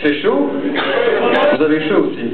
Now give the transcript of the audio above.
fait chaud Vous avez chaud aussi.